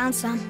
Found some.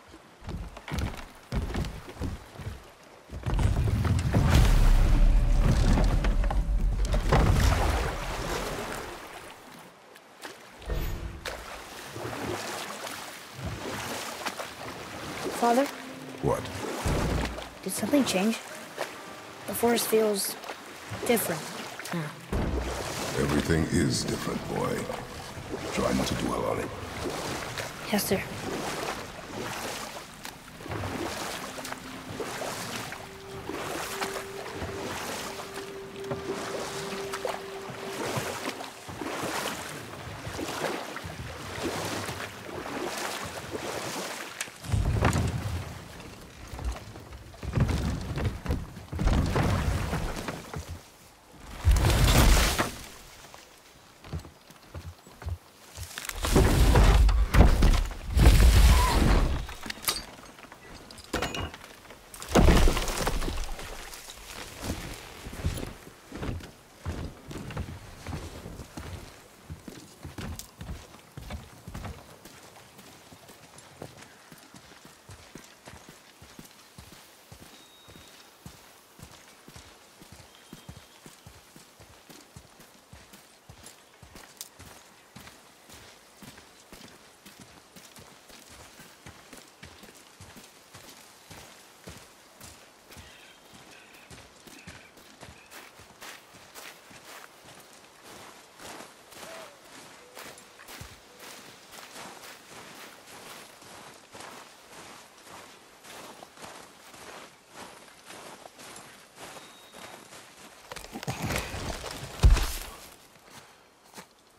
Something change? The forest feels different now. Everything is different, boy. Try not to dwell on it. Yes, sir.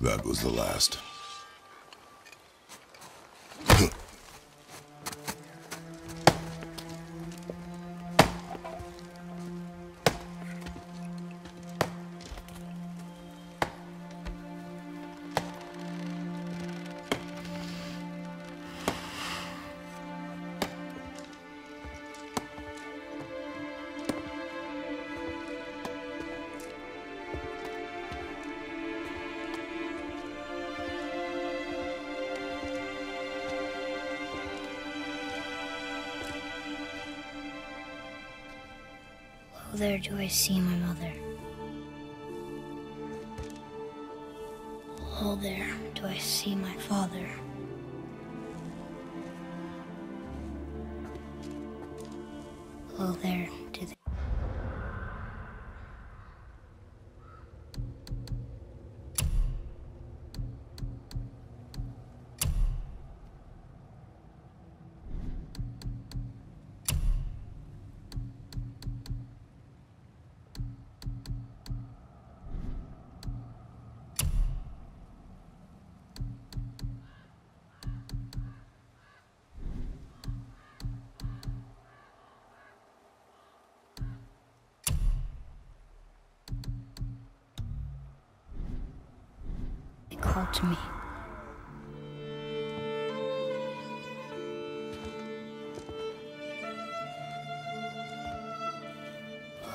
That was the last. Do I see my mother. Oh, there do I see my father. Well, there, do they? Called to me.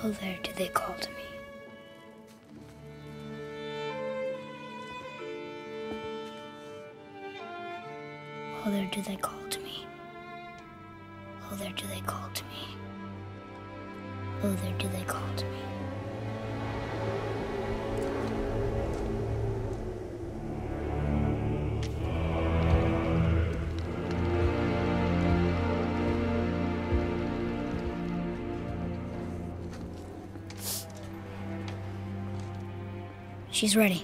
Oh, there do they call to me. Oh, there do they call She's ready.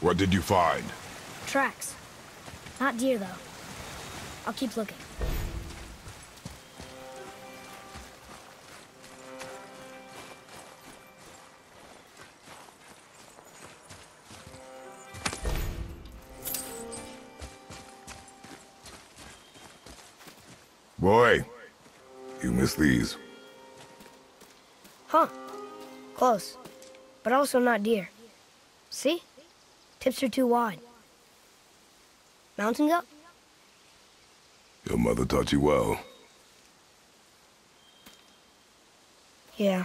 What did you find? Tracks. Not deer, though. I'll keep looking. Boy, you missed these. Huh. Close. But also not deer. See? Tips are too wide. Mountain goat? Your mother taught you well. Yeah.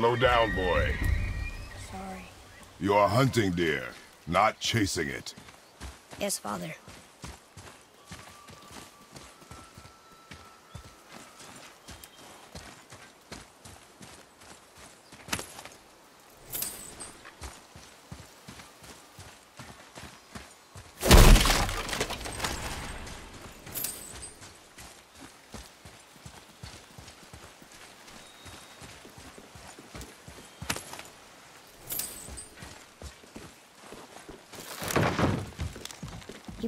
Slow down, boy. Sorry. You are hunting deer, not chasing it. Yes, father.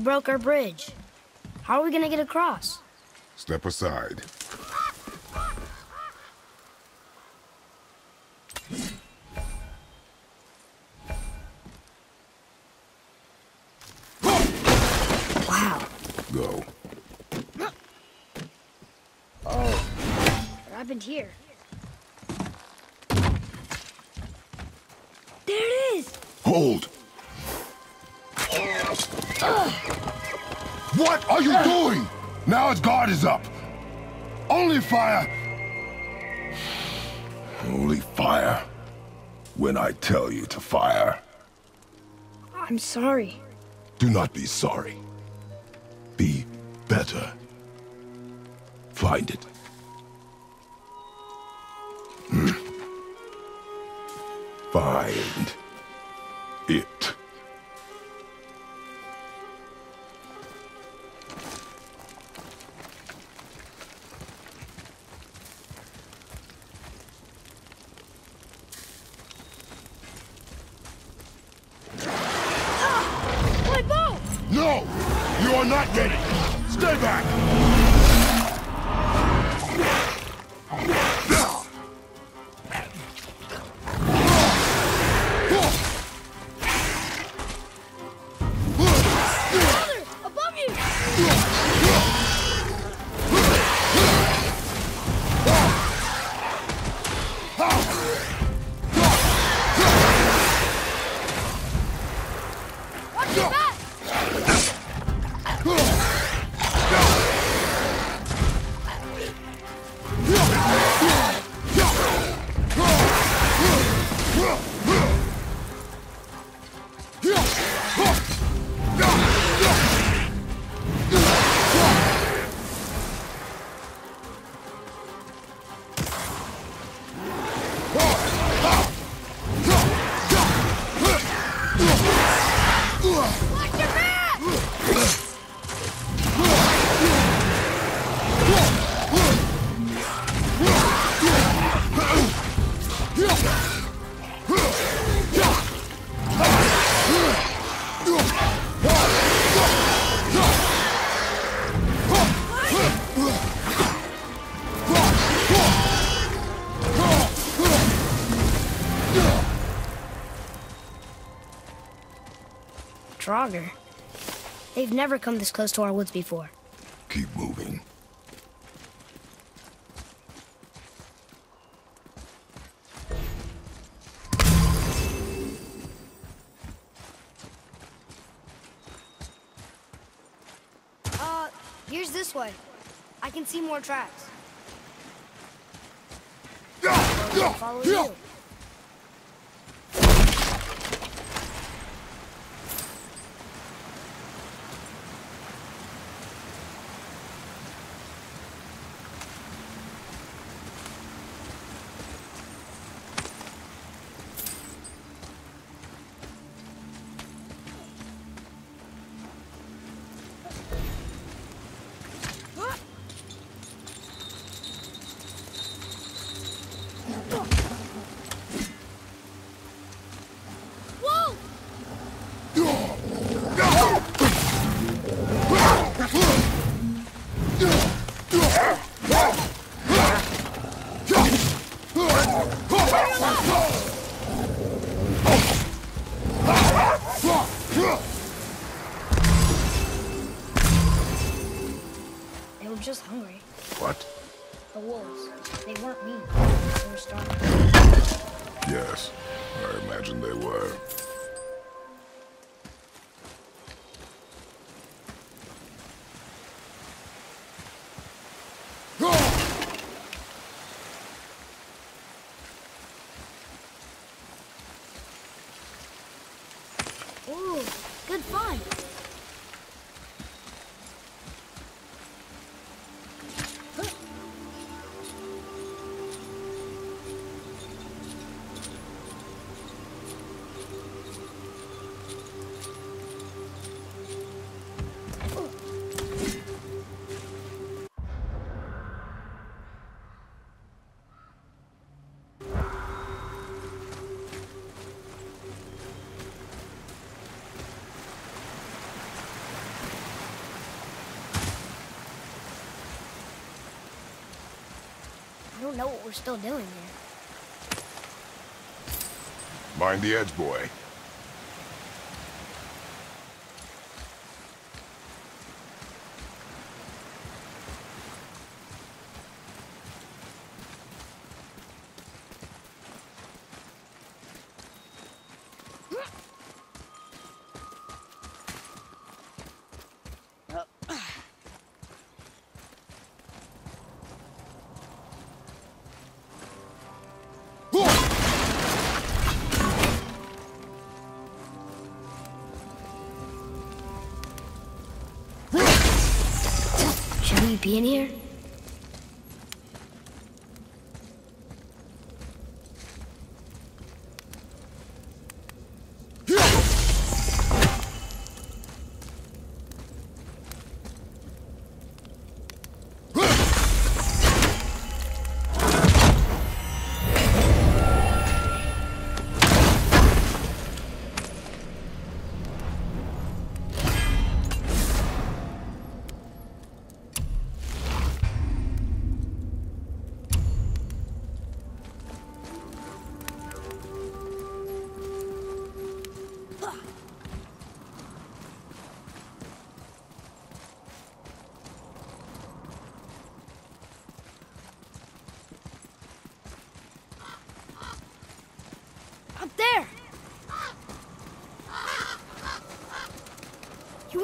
Broke our bridge. How are we gonna get across? Step aside. Wow. Go. Oh, what happened here? There it is! Hold! What are you doing? Now its guard is up. Only fire. Only fire. When I tell you to fire. I'm sorry. Do not be sorry. Be better. Find it. Hmm. Find They've never come this close to our woods before. Keep moving. Uh, here's this way. I can see more tracks. Follow you. What? The wolves. They weren't mean. They were starving. Yes, I imagine they were. Don't know what we're still doing here. Mind the edge, boy. We be in here?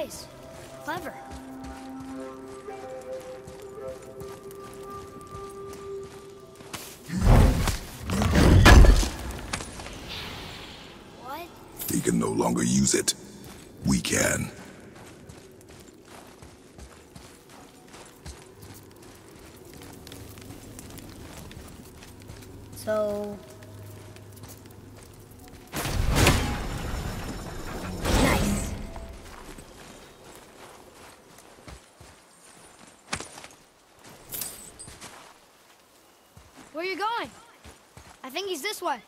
Place. Clever. What? He can no longer use it. Way.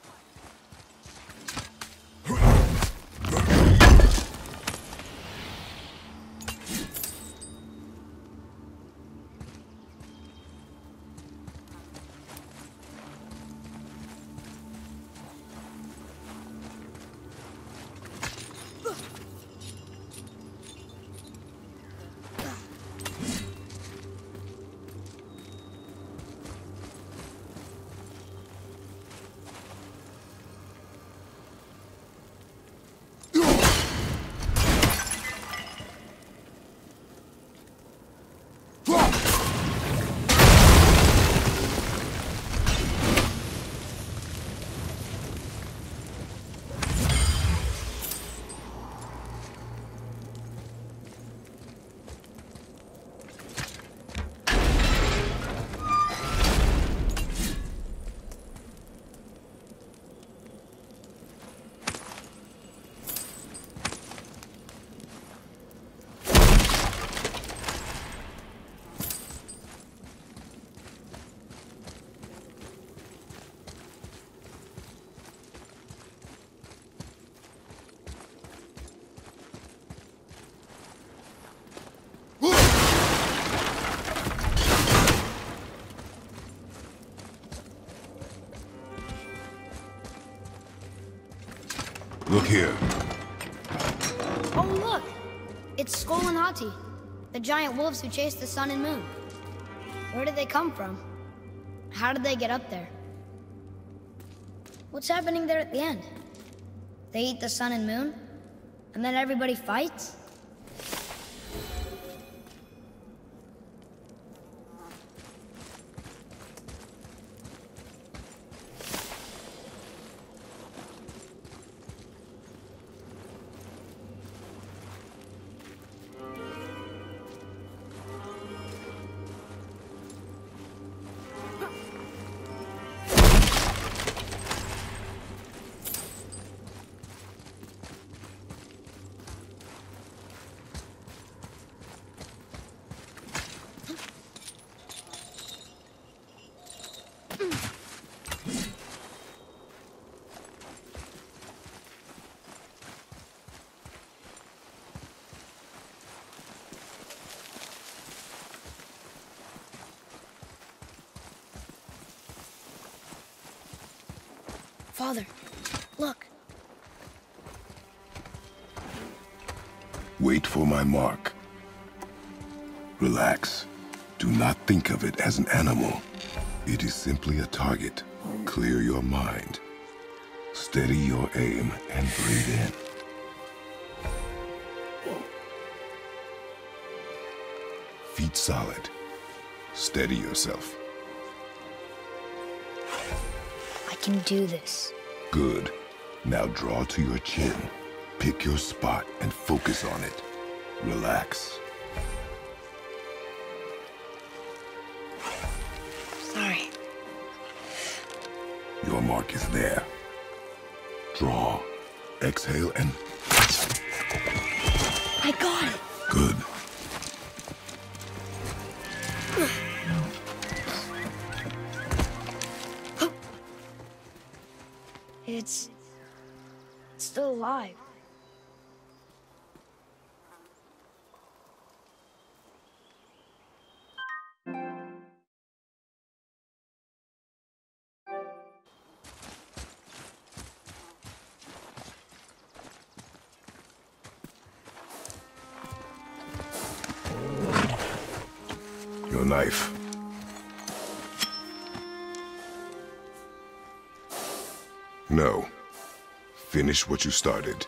Look here. Oh, look! It's Sköll and Hati, the giant wolves who chased the sun and moon. Where did they come from? How did they get up there? What's happening there at the end? They eat the sun and moon? And then everybody fights? Father, look. Wait for my mark. Relax. Do not think of it as an animal. It is simply a target. Clear your mind. Steady your aim and breathe in. Feet solid. Steady yourself. Can do this. Good. Now draw to your chin. Pick your spot and focus on it. Relax. Sorry. Your mark is there. Draw. Exhale and I got it. good. Knife. No. Finish what you started.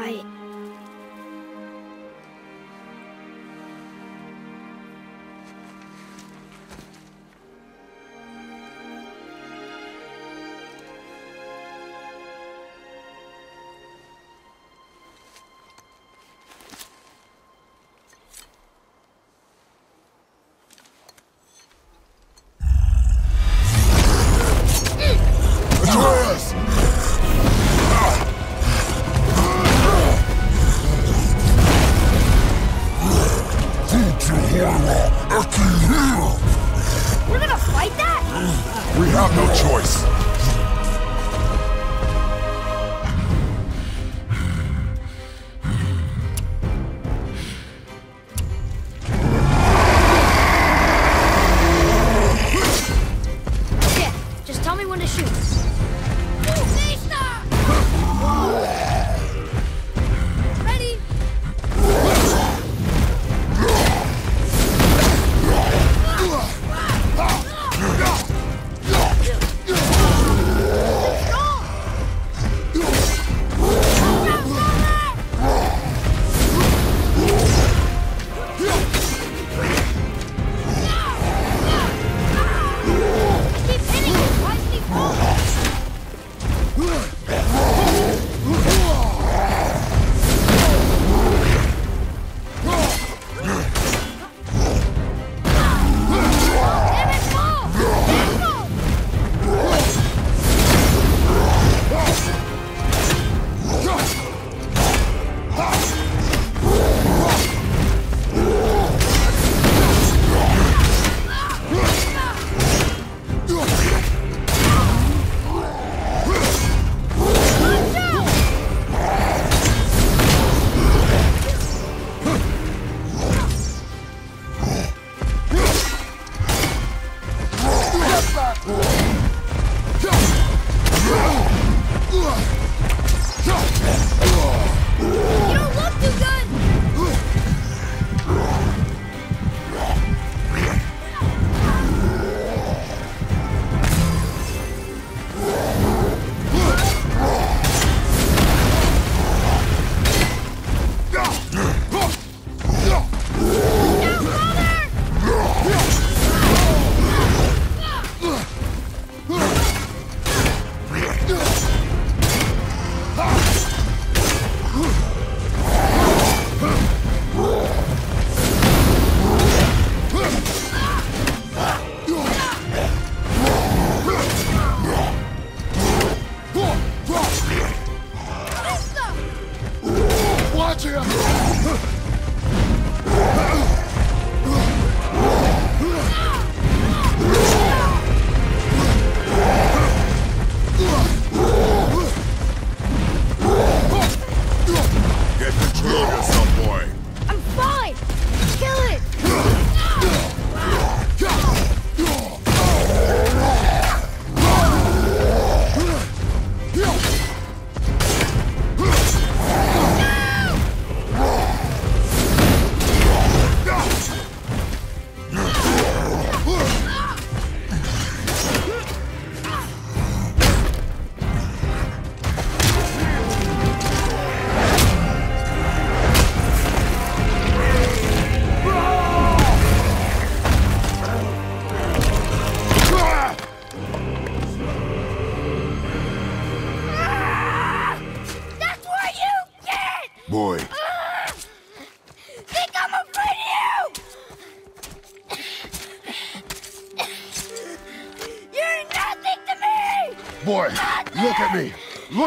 I... Atreus!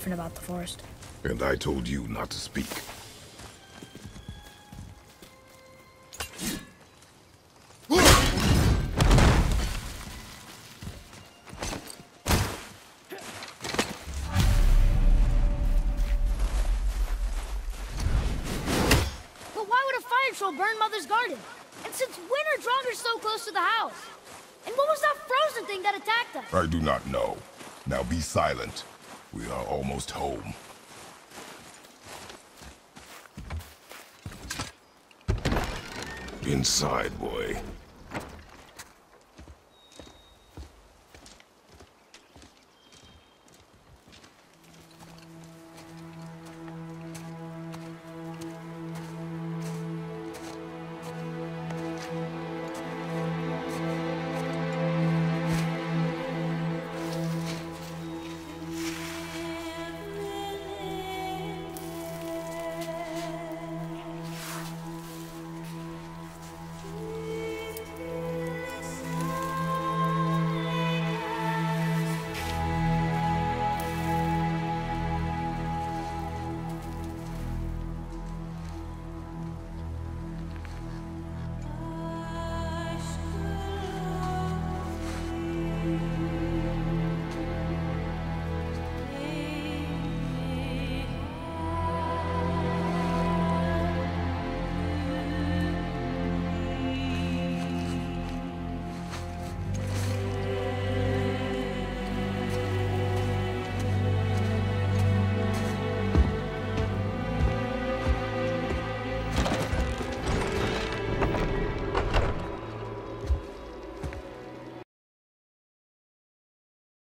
Different about the forest. And I told you not to speak. But why would a fire troll burn Mother's garden? And since when are Draugr so close to the house? And what was that frozen thing that attacked us? I do not know. Now be silent. We are almost home. Inside, boy.